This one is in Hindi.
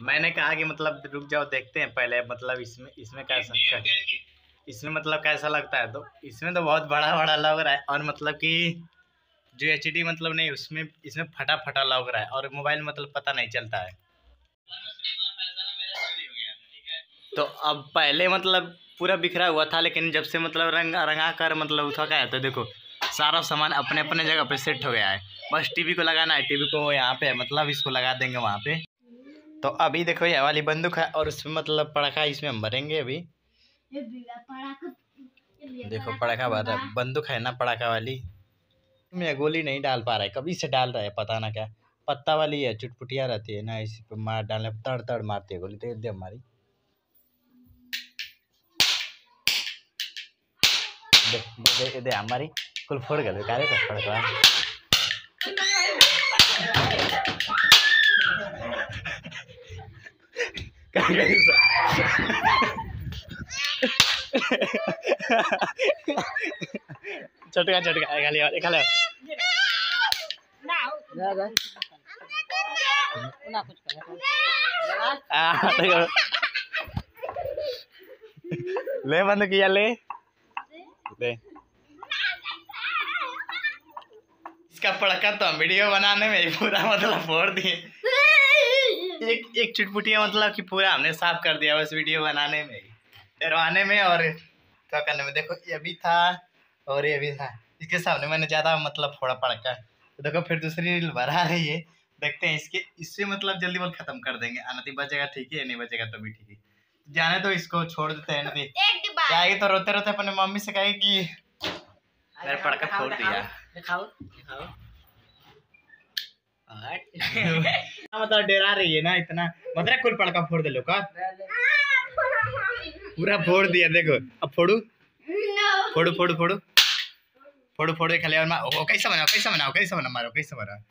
मैंने कहा कि मतलब रुक जाओ देखते हैं पहले मतलब इसमें इसमें कैसा इसमें मतलब कैसा लगता है? तो इसमें तो बहुत बड़ा बड़ा लग रहा है और मतलब कि जो एचडी मतलब नहीं उसमें इसमें फटा फटा लग रहा है और मोबाइल मतलब पता नहीं चलता है। तो अब पहले मतलब पूरा बिखरा हुआ था लेकिन जब से मतलब रंग रंगा कर मतलब उठा है तो देखो सारा सामान अपने अपने जगह पे सेट हो गया है। बस टीवी को लगाना है टीवी को यहाँ पे मतलब इसको लगा देंगे वहाँ पे। तो अभी देखो ये वाली बंदूक है और उसमें मतलब पड़ाखा इसमें हम भरेंगे अभी। देखो पड़ाखा भर रहा है बंदूक है ना पड़ाखा वाली। मैं गोली नहीं डाल पा रहा है कभी से डाल रहा है पता ना क्या। पत्ता वाली है चुटपुटिया रहती है ना इसी पे मार डालने तड़ तड़ मारती है गोली देख दे हमारी। दे दे हमारी। कुल फोड़ गए कारे को फोड़ चटका चटका खाली खाली ले बंद किया, ले। ले। इसका पड़का तो वीडियो बनाने में पूरा मतलब फोड़ दिए। एक एक चुटपुटिया मतलब कि पूरा हमने साफ़ कर दिया बस वीडियो बनाने में डरवाने में और क्या करने में। देखो ये भी था और ये भी था। इसके सामने मैंने ज़्यादा मतलब फोड़ा पड़का। तो देखो फिर दूसरी रील भरा रही है। देखते हैं इसके इससे मतलब जल्दी बल खत्म कर देंगे। अनति बचेगा ठीक है? नहीं बचेगा तो भी ठीक है। जाने तो इसको छोड़ देते हैं अनति जाएगी तो रोते रोते अपने मम्मी से कहेगी कि मेरा पड़का फोड़ दिया। दिखाओ दिखाओ मतलब डरा रही है ना इतना। मतलब कुल पड़का फोड़ दे लो का? पूरा फोड़ दिया देखो। अब फोड़ू? फोड़ू फोड़ू फोड़ू? फोड़ू फोड़ू खाली और मा- ओ कैसे बनाओ कैसे बनाओ कैसे बना मारो कैसे बना?